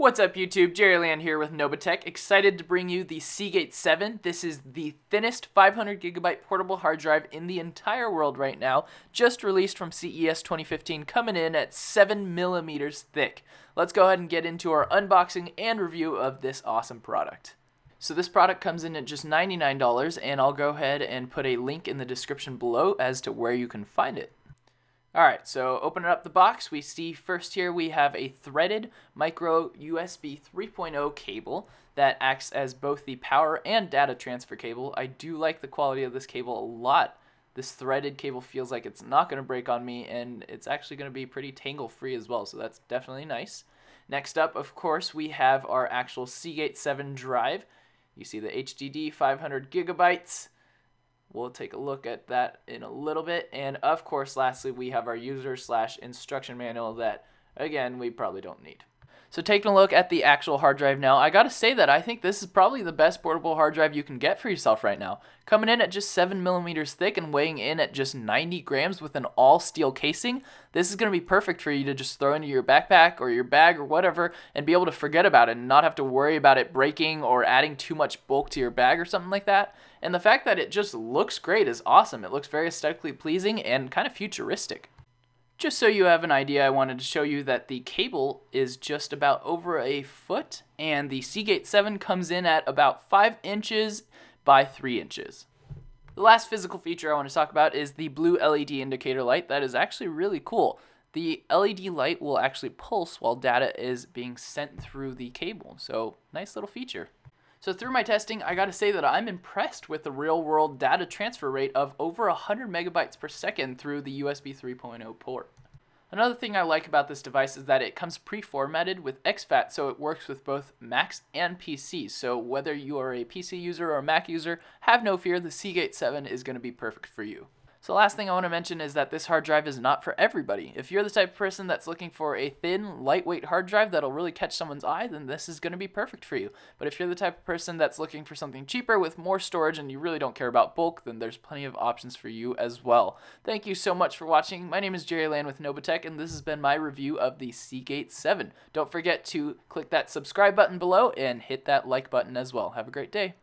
What's up YouTube, Jerry Lan here with Nobatech, excited to bring you the Seagate 7. This is the thinnest 500 gigabyte portable hard drive in the entire world right now, just released from CES 2015, coming in at 7 millimeters thick. Let's go ahead and get into our unboxing and review of this awesome product. So this product comes in at just $99 and I'll go ahead and put a link in the description below as to where you can find it. Alright, so opening up the box, we see first here we have a threaded micro USB 3.0 cable that acts as both the power and data transfer cable. I do like the quality of this cable a lot. This threaded cable feels like it's not going to break on me and it's actually going to be pretty tangle free as well, so that's definitely nice. Next up, of course, we have our actual Seagate 7 drive. You see the HDD 500 gigabytes. We'll take a look at that in a little bit. And of course, lastly, we have our user slash instruction manual that, again, we probably don't need. So taking a look at the actual hard drive now, I gotta say that I think this is probably the best portable hard drive you can get for yourself right now. Coming in at just 7 millimeters thick and weighing in at just 90 grams with an all steel casing, this is gonna be perfect for you to just throw into your backpack or your bag or whatever and be able to forget about it and not have to worry about it breaking or adding too much bulk to your bag or something like that. And the fact that it just looks great is awesome. It looks very aesthetically pleasing and kind of futuristic. Just so you have an idea, I wanted to show you that the cable is just about over a foot, and the Seagate 7 comes in at about 5 inches by 3 inches. The last physical feature I want to talk about is the blue LED indicator light. That is actually really cool. The LED light will actually pulse while data is being sent through the cable, so nice little feature. So through my testing, I gotta say that I'm impressed with the real world data transfer rate of over 100 megabytes per second through the USB 3.0 port. Another thing I like about this device is that it comes pre-formatted with exFAT so it works with both Macs and PCs. So whether you are a PC user or a Mac user, have no fear, the Seagate 7 is going to be perfect for you. So last thing I want to mention is that this hard drive is not for everybody. If you're the type of person that's looking for a thin, lightweight hard drive that'll really catch someone's eye, then this is going to be perfect for you. But if you're the type of person that's looking for something cheaper with more storage and you really don't care about bulk, then there's plenty of options for you as well. Thank you so much for watching. My name is Jerry Lan with Nobatech, and this has been my review of the Seagate 7. Don't forget to click that subscribe button below and hit that like button as well. Have a great day.